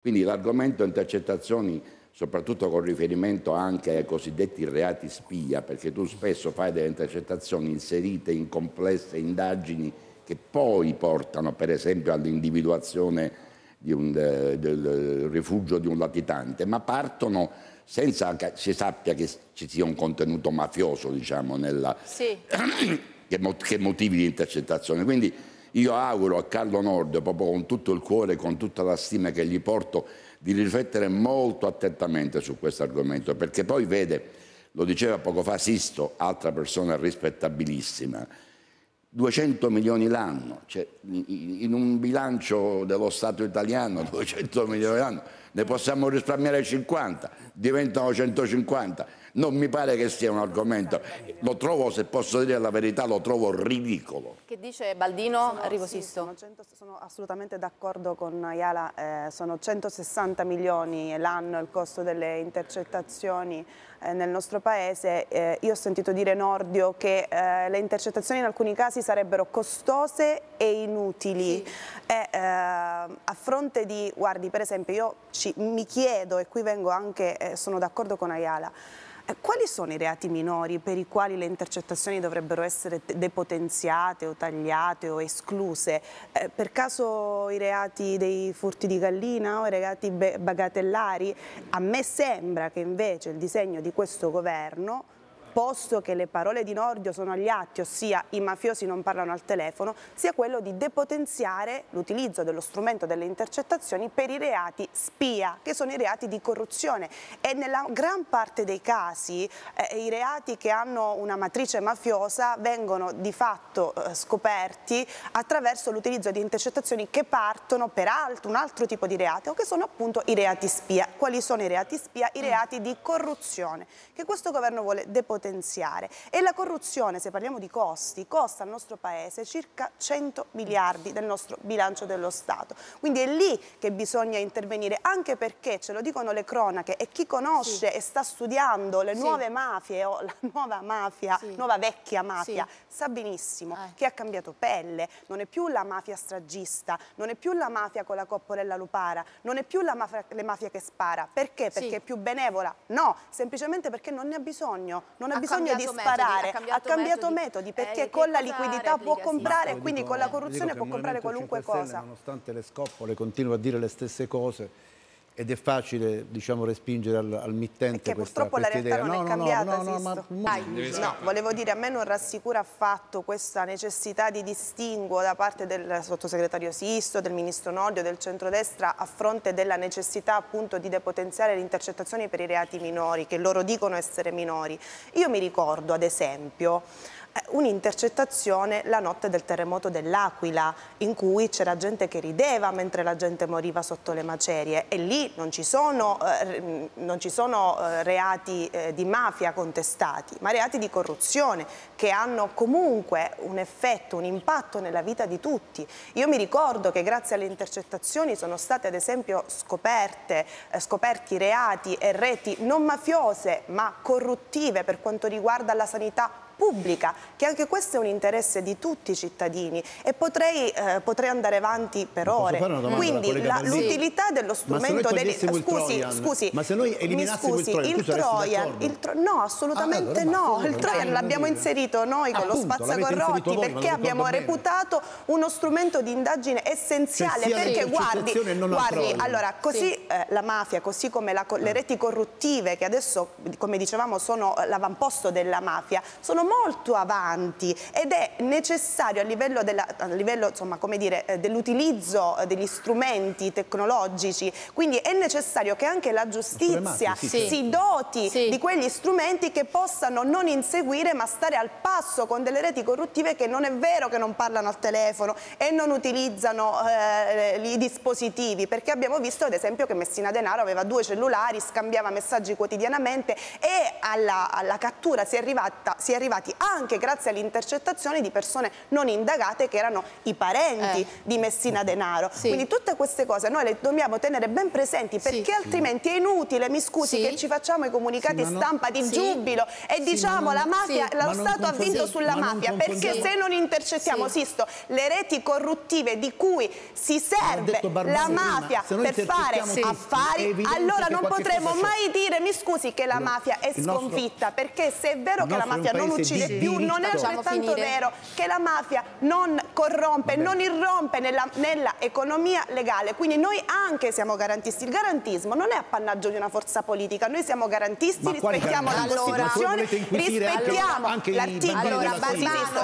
Quindi l'argomento intercettazioni, soprattutto con riferimento anche ai cosiddetti reati spia, perché tu spesso fai delle intercettazioni inserite in complesse indagini che poi portano per esempio all'individuazione del rifugio di un latitante, ma partono senza che si sappia che ci sia un contenuto mafioso, diciamo, nella, sì. che, motivi di intercettazione. Quindi io auguro a Carlo Nord, proprio con tutto il cuore, con tutta la stima che gli porto, di riflettere molto attentamente su questo argomento, perché poi vede, lo diceva poco fa Sisto, altra persona rispettabilissima, 200 milioni l'anno, cioè, in un bilancio dello Stato italiano 200 milioni l'anno, ne possiamo risparmiare 50, diventano 150 non mi pare che sia un argomento, lo trovo, se posso dire la verità, lo trovo ridicolo. Che dice Baldino? Sono, Arrivo sì, sono, sono, assolutamente d'accordo con Ayala, eh, sono 160 milioni l'anno il costo delle intercettazioni eh, nel nostro paese. Eh, io ho sentito dire Nordio che eh, le intercettazioni in alcuni casi sarebbero costose e inutili. Sì. E, eh, a fronte di, guardi per esempio io ci, mi chiedo e qui vengo anche, eh, sono d'accordo con Ayala, eh, quali sono i reati minori per i quali le intercettazioni dovrebbero essere depotenziate o tagliate o escluse? Eh, per caso i reati dei furti di gallina o i reati bagatellari? A me sembra che invece il disegno di questo governo posto che le parole di Nordio sono agli atti, ossia i mafiosi non parlano al telefono, sia quello di depotenziare l'utilizzo dello strumento delle intercettazioni per i reati spia, che sono i reati di corruzione. E nella gran parte dei casi eh, i reati che hanno una matrice mafiosa vengono di fatto eh, scoperti attraverso l'utilizzo di intercettazioni che partono per altro, un altro tipo di reati o che sono appunto i reati spia. Quali sono i reati spia? I reati di corruzione, che questo governo vuole depotenziare potenziare. E la corruzione, se parliamo di costi, costa al nostro Paese circa 100 miliardi del nostro bilancio dello Stato. Quindi è lì che bisogna intervenire, anche perché, ce lo dicono le cronache, e chi conosce sì. e sta studiando le sì. nuove mafie o la nuova mafia, sì. nuova vecchia mafia, sa benissimo eh. che ha cambiato pelle, non è più la mafia stragista, non è più la mafia con la copporella lupara, non è più la mafia, le mafie che spara. Perché? Perché è più benevola? No, semplicemente perché non ne ha bisogno, non non ha, ha bisogno di sparare, metodi, ha cambiato, ha cambiato metodi, metodi, perché eh, con la liquidità può comprare, quindi con la corruzione può comprare qualunque cosa. Nonostante le scoppole continua a dire le stesse cose ed è facile diciamo, respingere al, al mittente Perché questa, purtroppo questa la realtà idea. non no, è cambiata, no, no, no, ma... no, volevo dire, a me non rassicura affatto questa necessità di distinguo da parte del sottosegretario Sisto, del ministro Nordio, del centrodestra a fronte della necessità appunto di depotenziare le intercettazioni per i reati minori, che loro dicono essere minori. Io mi ricordo ad esempio un'intercettazione la notte del terremoto dell'Aquila in cui c'era gente che rideva mentre la gente moriva sotto le macerie e lì non ci sono, eh, non ci sono eh, reati eh, di mafia contestati ma reati di corruzione che hanno comunque un effetto, un impatto nella vita di tutti. Io mi ricordo che grazie alle intercettazioni sono state ad esempio scoperte, eh, scoperti reati e reti non mafiose ma corruttive per quanto riguarda la sanità pubblica, che anche questo è un interesse di tutti i cittadini e potrei, eh, potrei andare avanti per ore. Quindi l'utilità dello strumento degli... Scusi, scusi, ma se noi eliminassimo scusi, il Trojan, il tro... no, assolutamente ah, allora, no, il Trojan l'abbiamo inserito noi con Appunto, lo spazzacorrotti perché abbiamo bene. reputato uno strumento di indagine essenziale perché guardi, guardi allora così sì. eh, la mafia, così come la, le reti corruttive che adesso come dicevamo sono l'avamposto della mafia, sono molto avanti ed è necessario a livello, livello eh, dell'utilizzo degli strumenti tecnologici, quindi è necessario che anche la giustizia sì. si doti sì. di quegli strumenti che possano non inseguire ma stare al passo con delle reti corruttive che non è vero che non parlano al telefono e non utilizzano eh, i dispositivi, perché abbiamo visto ad esempio che Messina Denaro aveva due cellulari, scambiava messaggi quotidianamente e alla, alla cattura si è, arrivata, si è arrivati arrivati anche grazie alle intercettazioni di persone non indagate che erano i parenti Eh. di Messina Denaro. Sì. Quindi tutte queste cose noi le dobbiamo tenere ben presenti perché Sì. altrimenti è inutile, mi scusi, Sì. che ci facciamo i comunicati stampa di Sì. giubilo e Sì, diciamo la mafia, sì. lo Stato ha vinto sulla ma mafia perché se non intercettiamo, Sì. Sisto, le reti corruttive di cui si serve la mafia per fare affari, allora non potremo mai dire, mi scusi, che la mafia è sconfitta perché se è vero che la mafia non paese uccide di più, non è altrettanto finire. vero che la mafia non corrompe, non irrompe nella, nella economia legale. Quindi noi anche siamo garantisti. Il garantismo non è appannaggio di una forza politica, noi siamo garantisti, Ma rispettiamo la Costituzione, rispettiamo l'articolo Allora,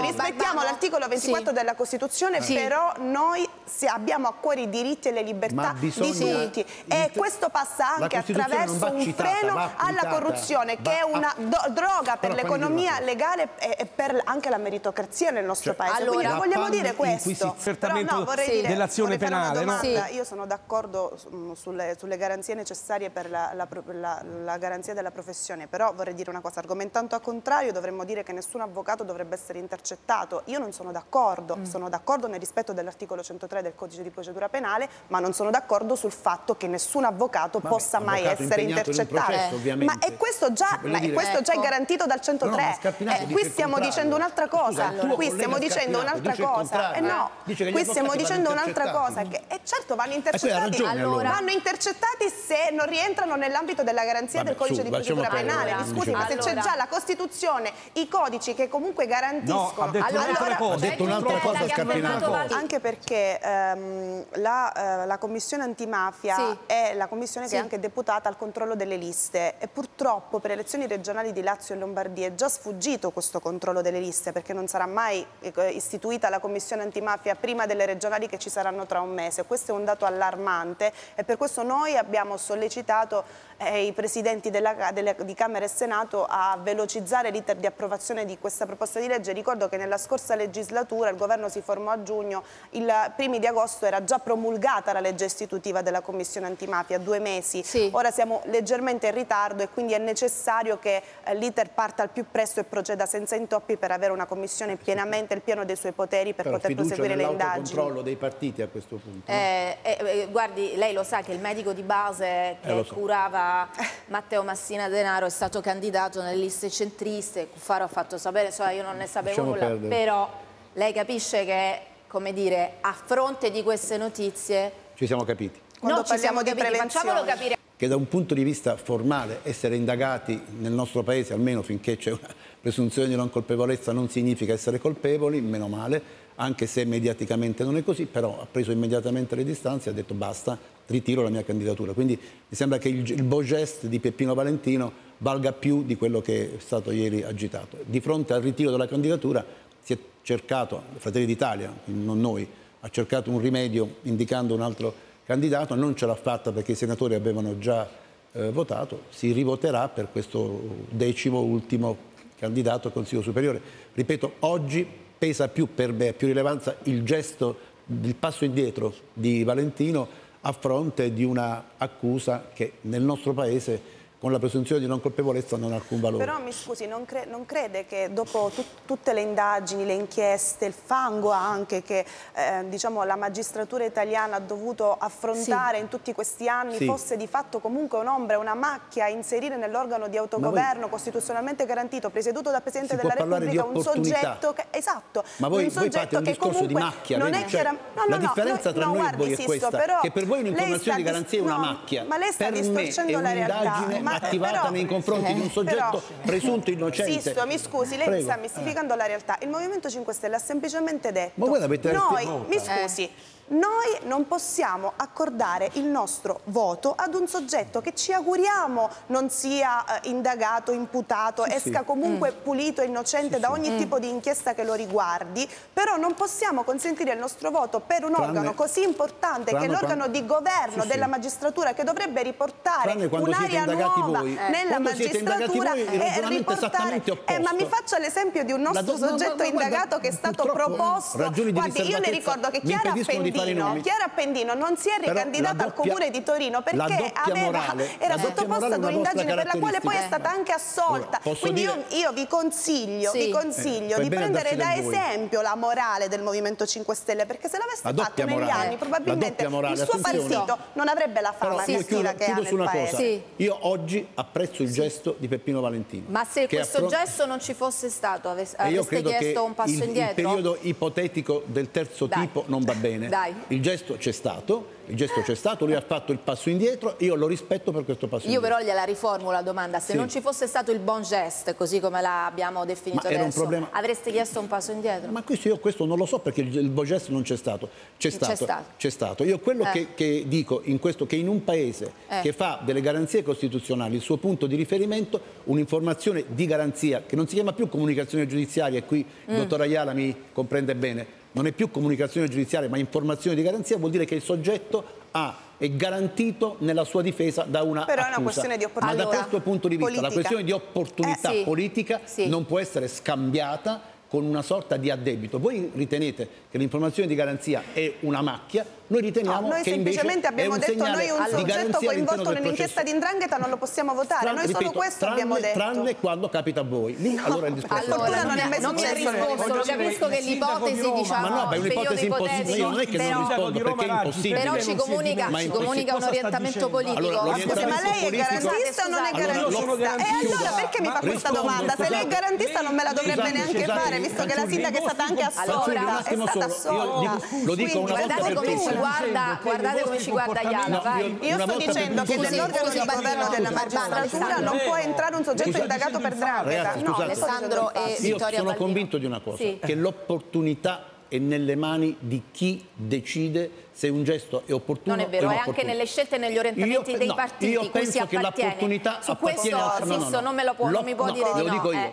rispettiamo l'articolo 24 Sì. della Costituzione, Sì. però noi abbiamo a cuore i diritti e le libertà di bisogna- tutti e questo passa anche attraverso un citata, freno alla corruzione che è una droga per l'economia legale e, e per anche la meritocrazia nel nostro Cioè, paese. Quindi allora- non vogliamo dire questo. Però no, vorrei Sì. dire, dell'azione penale, no? domanda. Sì. Io sono d'accordo mm, sulle, sulle garanzie necessarie per la, la la- la garanzia della professione, però vorrei dire una cosa, argomentando a contrario dovremmo dire che nessun avvocato dovrebbe essere intercettato. Io non sono d'accordo, sono d'accordo nel rispetto dell'articolo 103 del codice di procedura penale, ma non sono d'accordo sul fatto che nessun avvocato Vabbè, possa mai avvocato essere impegnato in un intercettato. processo, ma è questo già, ma è questo già è Ecco. garantito dal 103. No, Eh, qui stiamo dicendo un'altra Scusa, cosa, tuo qui stiamo collega dicendo un'altra cosa. Eh no, Dice che gli qui stiamo dicendo un'altra cosa, che e certo vanno ha intercettati, ragione, allora. vanno intercettati se non rientrano nell'ambito della garanzia Vabbè, del codice su, di procedura penale. Mi scusi, ma se c'è già la Costituzione, i codici che comunque garantiscono... No, ha detto Allora- un'altra cosa. Ha detto un'altra cosa Scarpinato. Anche perché ehm, la, eh, la Commissione antimafia Sì. è la commissione che Sì. è anche deputata al controllo delle liste e purtroppo per le elezioni regionali di Lazio e Lombardia è già sfuggito questo controllo delle liste perché non sarà mai eh, istituita la Commissione antimafia prima delle regionali che ci saranno tra un mese. Questo è un dato allarmante e per questo noi abbiamo sollecitato eh, i presidenti della- delle- di Camera e Senato a velocizzare l'iter di approvazione di questa proposta di legge. Ricordo che nella scorsa legislatura il governo si formò a giugno, il primi di agosto era già promulgata la legge istitutiva della Commissione antimafia, due mesi. Sì. Ora siamo leggermente in ritardo e quindi è necessario che eh, l'iter parta al più presto e proceda senza intoppi per avere una commissione pienamente il pieno dei suoi poteri per Però poter proseguire le indagini. nell'autocontrollo dei partiti a questo punto. no? Eh, eh, eh, guardi, lei lo sa che il medico di base che Eh, so. curava Matteo Massina Denaro è stato candidato nelle liste centriste, Cuffaro ha fatto sapere, insomma io non ne sapevo Lasciamo nulla, perdere. però lei capisce che, come dire, a fronte di queste notizie Ci siamo capiti. Quando non ci siamo parliamo di capiti, prevenzione. facciamolo capire. Che da un punto di vista formale essere indagati nel nostro paese, almeno finché c'è una presunzione di non colpevolezza, non significa essere colpevoli, meno male, anche se mediaticamente non è così, però ha preso immediatamente le distanze e ha detto basta, ritiro la mia candidatura. Quindi mi sembra che il, il beau geste di Peppino Valentino valga più di quello che è stato ieri agitato. Di fronte al ritiro della candidatura si è cercato, Fratelli d'Italia, non noi, ha cercato un rimedio indicando un altro candidato, non ce l'ha fatta perché i senatori avevano già eh, votato, si rivoterà per questo decimo ultimo candidato al Consiglio Superiore. Ripeto, oggi pesa più per me, ha più rilevanza il gesto, il passo indietro di Valentino a fronte di una accusa che nel nostro Paese con la presunzione di non colpevolezza non ha alcun valore. Però mi scusi, non, cre- non crede che dopo tut- tutte le indagini, le inchieste, il fango anche che eh, diciamo, la magistratura italiana ha dovuto affrontare in tutti questi anni Sì. fosse di fatto comunque un'ombra, una macchia a inserire nell'organo di autogoverno costituzionalmente garantito, presieduto dal Presidente Si della Repubblica, un soggetto che, esatto, Ma voi, un voi soggetto fate un che discorso di comunque macchia, non vedi? è Cioè, chiara- no, la no, no, differenza no, tra no, noi e guardi, voi è questa, però che per voi un'informazione di garanzia è una macchia, ma lei sta per me è distorcendo la realtà. Ma- attivata però- nei confronti di un soggetto però- presunto innocente. Sisto, mi scusi, lei Prego. sta mistificando la realtà. Il Movimento 5 Stelle ha semplicemente detto Ma voi l'avete noi, mi scusi, noi non possiamo accordare il nostro voto ad un soggetto che ci auguriamo non sia eh, indagato, imputato, Sì, esca sì. comunque pulito e innocente da ogni Mm. tipo di inchiesta che lo riguardi, però non possiamo consentire il nostro voto per un Tranne- organo così importante che è l'organo di governo Sì, sì. della magistratura che dovrebbe riportare un'area nuova voi. Nella Quando magistratura voi, e riportare Eh, ma mi faccia l'esempio di un nostro no, soggetto no, no, guarda, indagato che è stato proposto guardi io le ricordo che Chiara i Appendino. Chiara Appendino non si è ricandidata la al doppia- comune di Torino perché doppia aveva- morale- era doppia sottoposta morale ad un'indagine per la quale poi è stata anche assolta. Allora, Quindi io, dire- io vi consiglio, Sì. vi Eh, consiglio fai di prendere da voi. esempio la morale del Movimento 5 Stelle perché se l'avesse La fatto doppia negli morale. anni probabilmente doppia morale, il suo attenzione. partito non avrebbe la fama cattiva chiudo, che ha chiudo nel su una paese. cosa. Sì. Io oggi apprezzo il gesto di Peppino Valentino. Ma se questo gesto non ci fosse stato, E avreste credo che chiesto un passo il, il indietro? periodo ipotetico del terzo tipo non va bene. Dai. Il gesto c'è stato, il gesto c'è stato, lui ha fatto il passo indietro, io lo rispetto per questo passo Io indietro. però gliela riformulo la domanda, se Sì. non ci fosse stato il bon geste, così come l'abbiamo definito adesso, avreste chiesto un passo indietro? Ma questo io questo non lo so perché il, il Boges non c'è stato. C'è stato, c'è stato. Io quello Eh. che, che dico in questo che in un paese Eh. che fa delle garanzie costituzionali il suo punto di riferimento, un'informazione di garanzia che non si chiama più comunicazione giudiziaria, e qui il Mm. dottor Ayala mi comprende bene, non è più comunicazione giudiziaria ma informazione di garanzia, vuol dire che il soggetto ha è garantito nella sua difesa da una Però è una accusa. questione di Ma da opportunità questo punto di vista la politica. questione di opportunità Eh, sì. politica Sì. non può essere scambiata con una sorta di addebito. Voi ritenete che l'informazione di garanzia è una macchia, noi riteniamo No, noi che semplicemente abbiamo detto noi un soggetto coinvolto nell'inchiesta di Indrangheta non lo possiamo votare, Tranne- noi solo ripeto, questo tranne, abbiamo detto. tranne quando capita a voi. Lì allora il discorso Allora, non è mai non mi ha successo. risposto, dire, capisco che l'ipotesi, diciamo, Ma no, è un'ipotesi impossibile. Io non è che non però- rispondo perché è impossibile. però non ci comunica, ci comunica un orientamento politico. Allora, Ma lei è garantista o non è Allora, garantista? E allora perché mi fa questa domanda? Se lei è garantista non me la dovrebbe neanche fare, visto che la sindaca è stata anche assolta, è stata assolta. lo dico una Quindi, volta Guardate per tutte. Guarda, guardate come ci guarda Iala, Io sto dicendo che nell'organo di governo della magistratura non può entrare un soggetto indagato per. Ragazzi, No. Alessandro e Io Vittoria sono Baldini. convinto di una cosa, che l'opportunità è nelle mani di chi decide se un gesto è opportuno Non è vero, è inopportuno. anche nelle scelte e negli orientamenti Io- dei no, partiti io cui penso si che l'opportunità Su appartiene questo a- no, no, Sisto no. non me lo può, non mi può no, dire di lo no. dico io. eh.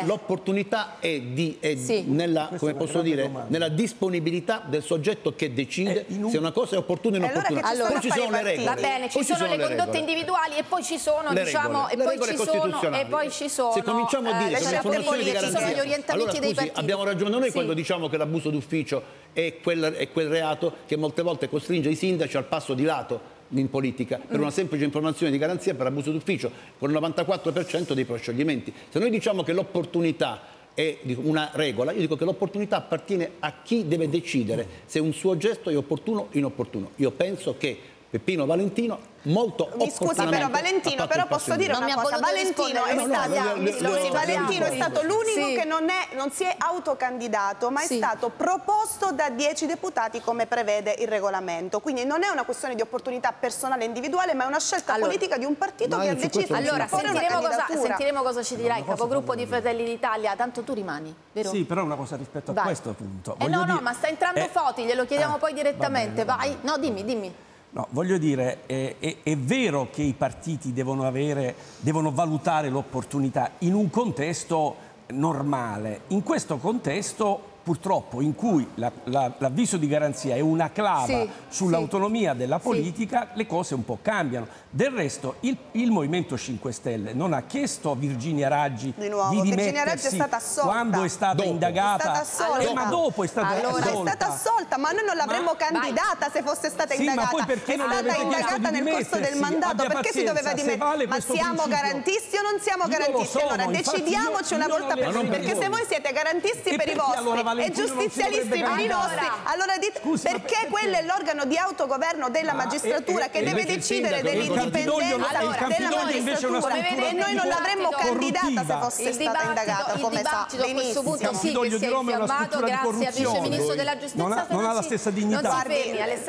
Eh. L'opportunità è, di, è Sì. nella, come è posso dire, domanda. nella disponibilità del soggetto che decide Eh, un- se una cosa è opportuna o allora inopportuna. sono poi ci sono le regole. Va partiti? bene, ci sono le condotte individuali e poi ci sono, Le diciamo, e poi ci sono, e poi ci sono Se cominciamo a eh, dire che di ci sono gli orientamenti allora, dei partiti. abbiamo ragione noi quando diciamo che l'abuso d'ufficio è quel, è quel reato che molte volte costringe i sindaci al passo di lato in politica per Mm. una semplice informazione di garanzia per abuso d'ufficio con il 94% dei proscioglimenti. Se noi diciamo che l'opportunità è una regola, io dico che l'opportunità appartiene a chi deve decidere se un suo gesto è opportuno o inopportuno. Io penso che Peppino Valentino molto Mi scusi però Valentino, però posso dire Non una cosa, Valentino è no, stato, no, scusi, Valentino è stato l'unico Sì. che non, è, non si è autocandidato, ma è Sì. stato proposto da 10 deputati come prevede il regolamento. Quindi non è una questione di opportunità personale e individuale, ma è una scelta Allora- politica di un partito che ha deciso Allora, sentiremo cosa, sentiremo cosa ci dirà il capogruppo di Fratelli d'Italia, tanto tu rimani, vero? Sì, però una cosa rispetto a Vai. questo punto. Eh no, no, ma sta entrando eh, Foti, glielo chiediamo ah, poi direttamente, vai. No, dimmi, dimmi. No, voglio dire, eh, è, è vero che i partiti devono, avere, devono valutare l'opportunità in un contesto normale. In questo contesto, purtroppo, in cui la- la- l'avviso di garanzia è una clava Sì, sull'autonomia della Sì. politica, le cose un po' cambiano. Del resto, il, il Movimento 5 Stelle non ha chiesto a Virginia Raggi Di nuovo, di Virginia Raggi è stata assolta. quando è stata Dopo. indagata. È stata assolta. Eh, ma dopo è stata Allora, Ma è assolta. stata assolta, ma noi non l'avremmo candidata se fosse stata Sì, ma indagata. poi perché è non stata indagata di nel corso del mandato, perché si pazienza, doveva se dimettere? vale ma siamo principio. garantisti o non siamo garantisti? allora decidiamoci una volta per avevo perché se voi. siete garantisti per i vostri e dovrebbe per i nostri, allora dite Scusi, perché quello è l'organo di autogoverno della Ah, magistratura che e deve decidere sindaco, il dell'indipendenza della è magistratura e noi non l'avremmo candidata se fosse stata indagata come sa dibattito a questo benissimo. punto sì che si è è infiammato grazie al Vice corruzione. Ministro della Giustizia Non ha- la stessa dignità.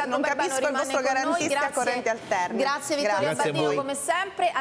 Non capisco il vostro garantista grazie. corrente al termine. Grazie a Bandino voi. come sempre.